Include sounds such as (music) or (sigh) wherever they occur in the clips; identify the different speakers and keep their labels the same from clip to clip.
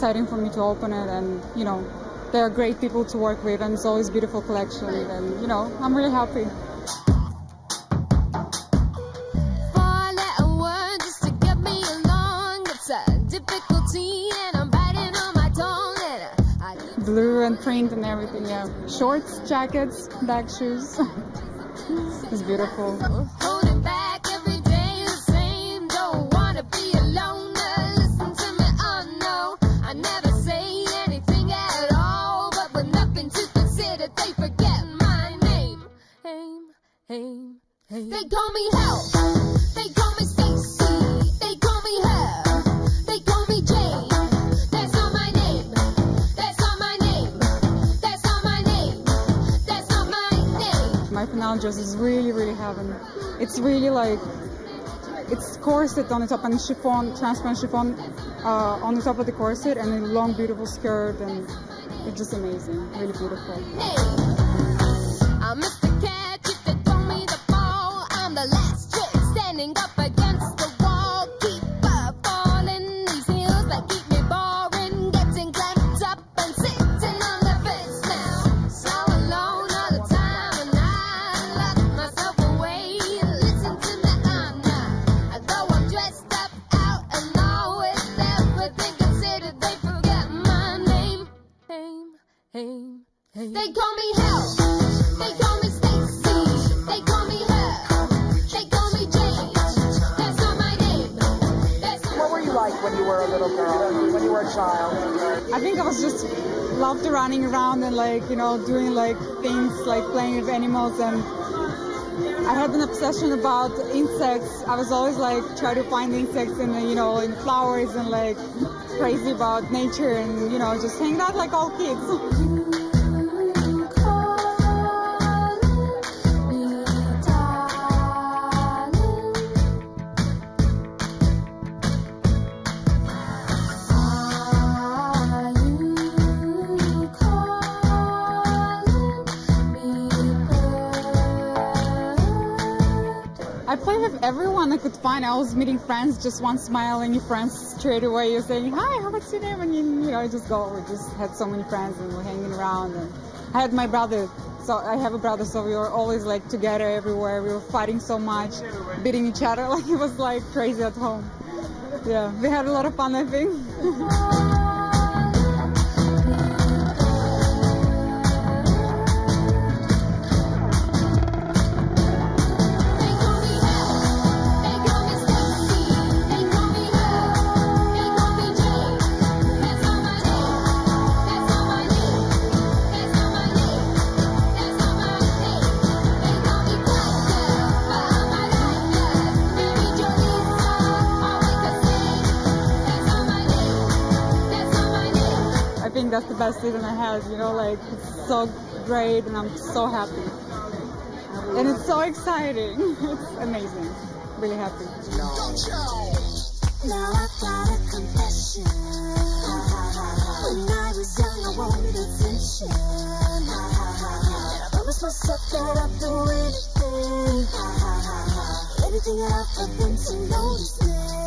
Speaker 1: exciting for me to open it and, you know, there are great people to work with and it's always beautiful collection and, you know, I'm really happy. Blue and print and everything, yeah. Shorts, jackets, bag shoes. (laughs) it's beautiful.
Speaker 2: Call me help. They call me Stacy. They call me her. They call me Jane. That's not my name. That's not my name. That's not my name. That's not my name.
Speaker 1: My finale dress is really, really heaven. It's really like it's corset on the top and chiffon, transparent chiffon uh, on the top of the corset and a long, beautiful skirt and it's just amazing. Really beautiful.
Speaker 2: Name. Chick standing up
Speaker 3: little girl, when you were a child?
Speaker 1: I think I was just loved running around and like, you know, doing like things like playing with animals and I had an obsession about insects. I was always like try to find insects in you know, in flowers and like crazy about nature and, you know, just hanging out like all kids. (laughs) everyone I could find. I was meeting friends, just one smile and your friends straight away. You're saying, hi, how what's your name? And you, you know, I just go. We just had so many friends and we're hanging around. And I had my brother. So I have a brother, so we were always like together everywhere. We were fighting so much, beating each other. (laughs) Like it was like crazy at home. Yeah, we had a lot of fun, I think. (laughs) best season I had. You know, like it's so great, and I'm so happy, and it's so exciting. (laughs) It's amazing. Really happy.
Speaker 2: Now I've got a confession. When I was young, I wanted attention. I promised myself that I'd do anything. Anything for them to notice.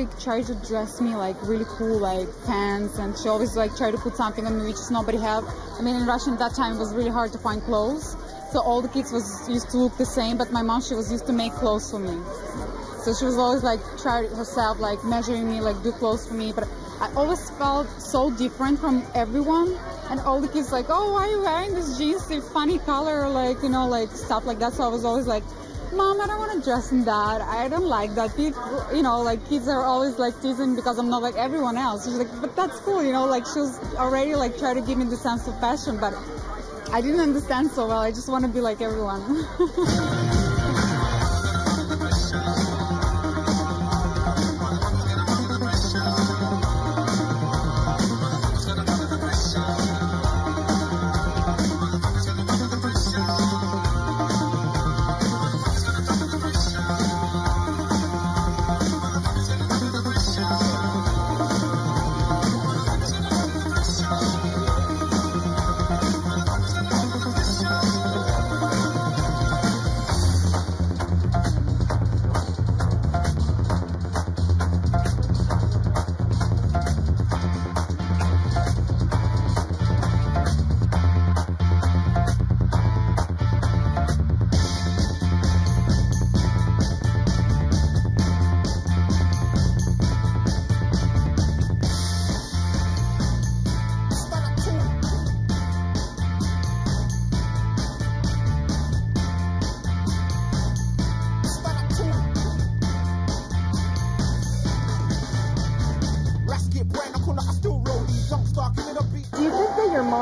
Speaker 2: Like
Speaker 1: trying to dress me like really cool, like pants, and she always like tried to put something on me which nobody have. I mean, in Russia at that time it was really hard to find clothes, so all the kids was used to look the same. But my mom, she was used to make clothes for me, so she was always like try herself, like measuring me, like do clothes for me. But I always felt so different from everyone, and all the kids like, oh, why are you wearing this jeans, this funny color, like you know, like stuff like that. So I was always like Mom, I don't want to dress in that. I don't like that. People, you know, like kids are always like teasing because I'm not like everyone else. She's like, but that's cool, you know. Like she was already like trying to give me the sense of fashion, but I didn't understand so well. I just want to be like everyone. (laughs)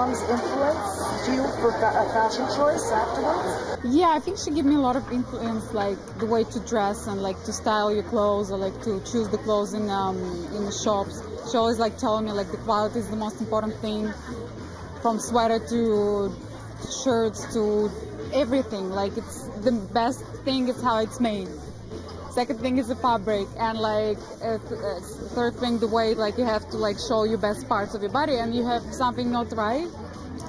Speaker 3: mom's influenced you for a fashion choice afterwards?
Speaker 1: Yeah, I think she gave me a lot of influence, like the way to dress and like to style your clothes or like to choose the clothes in um in the shops. She always like telling me like the quality is the most important thing, from sweater to shirts to everything. Like it's the best thing is how it's made. Second thing is the fabric, and like uh, third thing the way like you have to like show your best parts of your body, and you have something not right,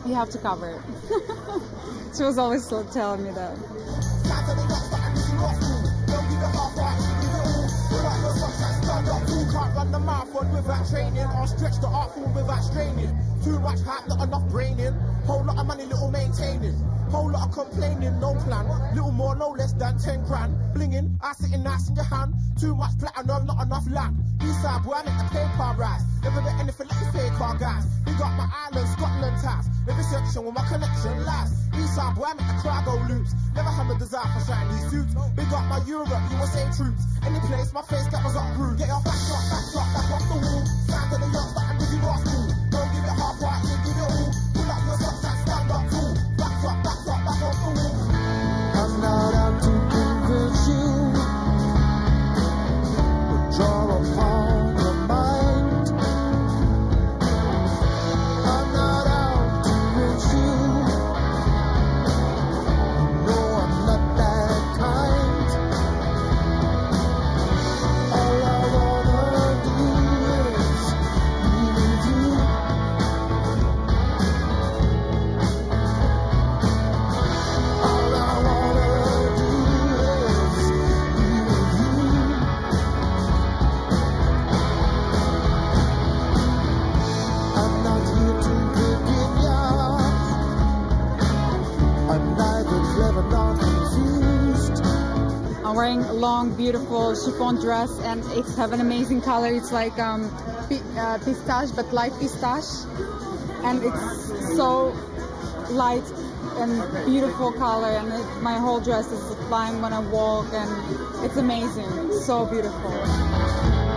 Speaker 1: you have to cover it. (laughs) she was always so telling me that.
Speaker 4: Without training, or stretch the art form without straining. Too much hype, not enough braining. Whole lot of money, little maintaining. Whole lot of complaining, no plan. Little more, no less than 10 grand. Blinging, I sitting nice in your hand. Too much platinum, not enough land. Eastside boy, I make the paper rise. Never met anything like the fake car guys. We got my island, Scotland ties. Every section where my connection lies. Eastside boy, I make the crowd go loops. Never had no desire for shiny suits. Big up my Europe, USA troops. Any place, my face that was up rude. Get your back up, back up, back off the wall. Stand to the youngster
Speaker 1: beautiful chiffon dress, and it's have an amazing color. It's like um, uh, pistache, but light pistache, and it's so light and beautiful color. And it, my whole dress is flying when I walk, and it's amazing. So beautiful.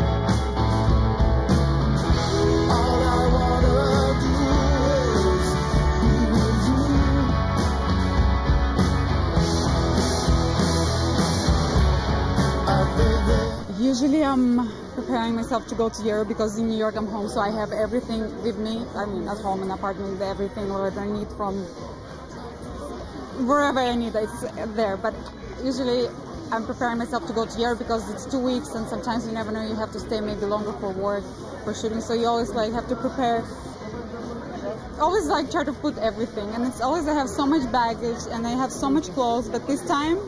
Speaker 1: Usually I'm preparing myself to go to Europe because in New York I'm home, so I have everything with me. I mean, at home, in apartment, everything what I need from wherever I need, it's there. But usually I'm preparing myself to go to Europe because it's two weeks, and sometimes you never know. You have to stay maybe longer for work, for shooting. So you always like have to prepare. Always like try to put everything, and it's always I have so much baggage and I have so much clothes. But this time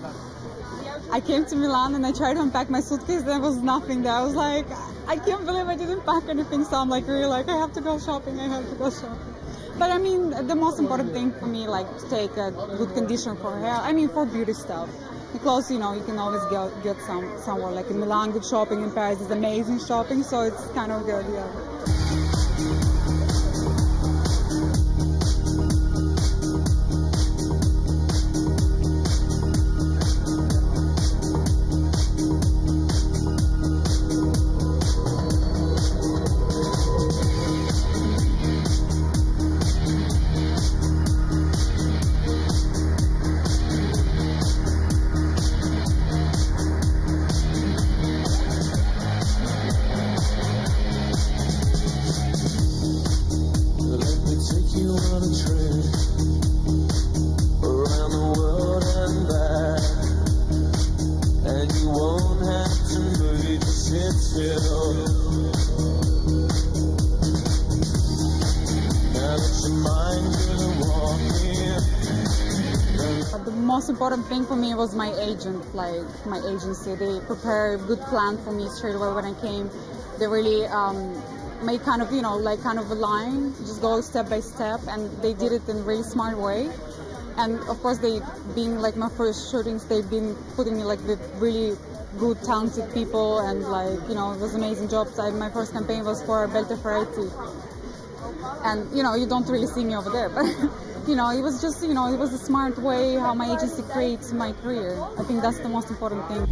Speaker 1: I came to Milan and I tried to unpack my suitcase. There was nothing there. I was like, I can't believe I didn't pack anything. So I'm like, really, like, I have to go shopping. I have to go shopping. But I mean, the most important thing for me, like, to take a good condition for hair. I mean, for beauty stuff. Because, you know, you can always get get some somewhere. Like in Milan, good shopping. In Paris is amazing shopping. So it's kind of good, yeah. For me was my agent, like my agency. They prepared a good plan for me straight away when I came. They really um, made kind of, you know, like kind of a line, just go step by step, and they did it in a really smart way. And of course, they, being like my first shootings, they've been putting me like with really good, talented people, and like, you know, it was amazing jobs. I, my first campaign was for Alberta Ferretti. And, you know, you don't really see me over there, but, (laughs) you know, it was just, you know, it was a smart way how my agency creates my career. I think that's the most important thing.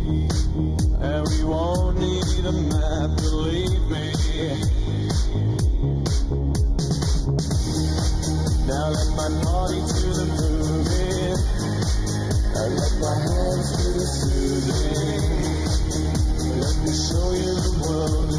Speaker 5: And we won't need a map, believe me. Now let my body to the. I let my hands do the soothing. Let me show you the world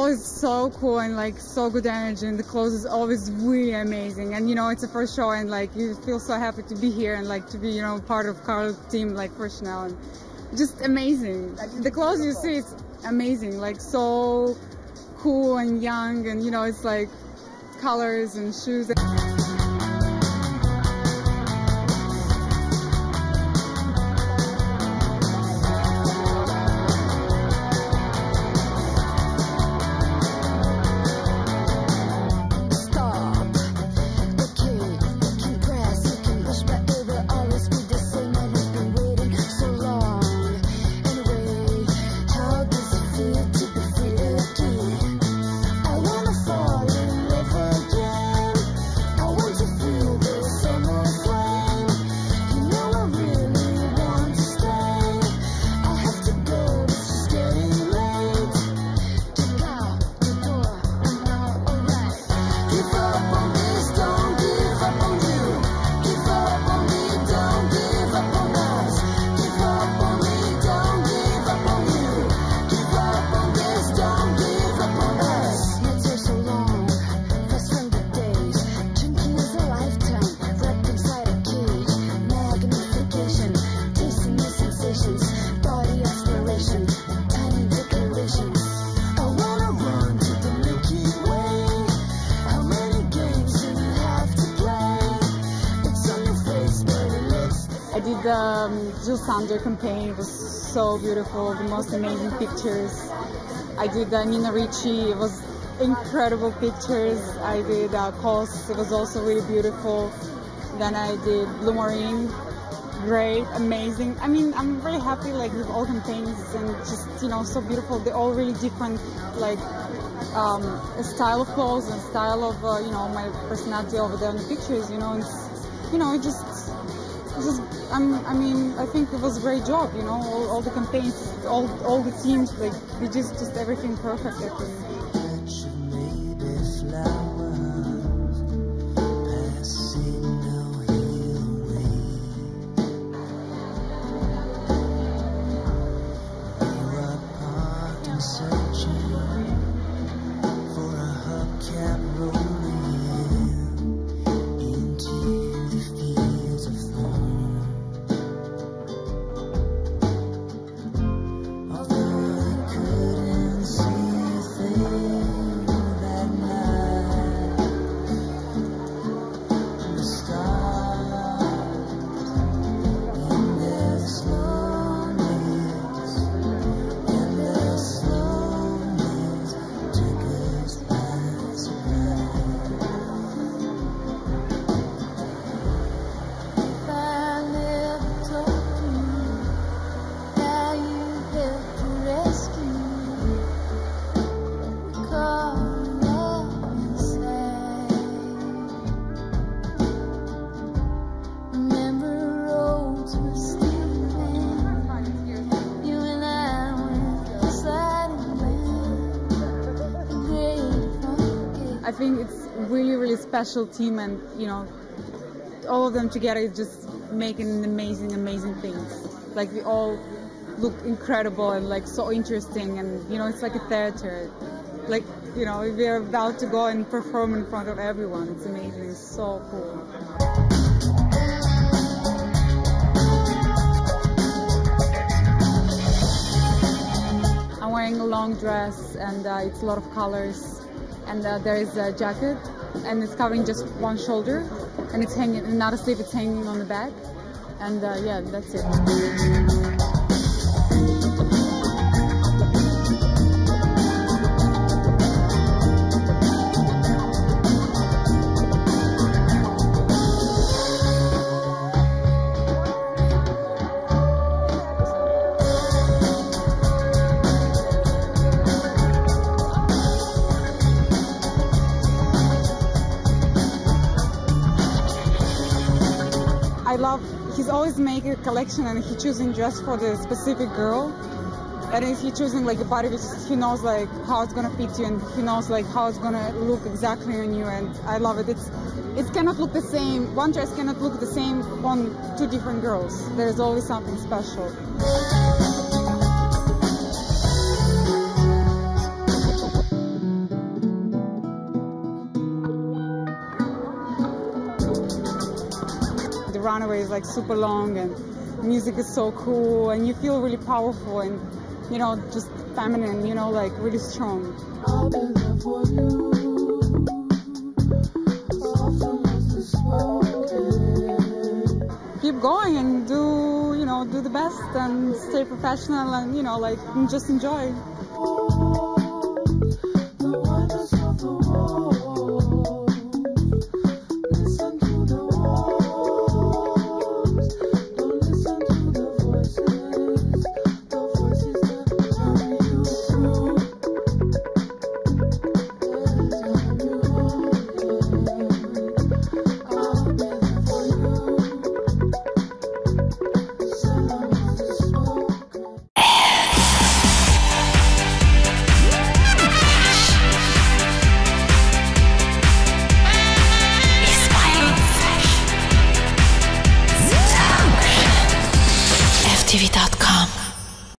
Speaker 1: always so cool and like so good energy, and the clothes is always really amazing. And you know, it's a first show, and like you feel so happy to be here and like to be, you know, part of Karl's team like Chanel, and just amazing. The clothes you see, it's amazing, like so cool and young, and you know, it's like colors and shoes. Sander campaign. Was so beautiful, the most amazing pictures. I did Nina Ricci. It was incredible pictures. I did uh. It was also really beautiful. Then I did Blumarine. Great, amazing. I mean, I'm very happy like with all campaigns and just you know so beautiful. They're all really different, like um, style of clothes and style of uh, you know my personality over there in the pictures. You know, it's, you know, it just it's just I'm, I mean I think it was a great job you know all, all the campaigns all all the teams like they just just everything perfect. Special team, and you know, all of them together is just making amazing amazing things. Like we all look incredible and like so interesting, and you know, it's like a theater. Like you know, we're about to go and perform in front of everyone. It's amazing. It's so cool. I'm wearing a long dress and uh, it's a lot of colors. And uh, there is a jacket and it's covering just one shoulder and it's hanging, another sleeve it's hanging on the back. And uh, yeah, that's it. Making a collection and he choosing dress for the specific girl. And if he choosing like a body which he knows like how it's gonna fit you and he knows like how it's gonna look exactly on you and I love it. It's it cannot look the same. One dress cannot look the same on two different girls. There's always something special. Runway is like super long and music is so cool and you feel really powerful and you know just feminine, you know, like really strong. Keep going and do you know do the best and stay professional and you know like just enjoy.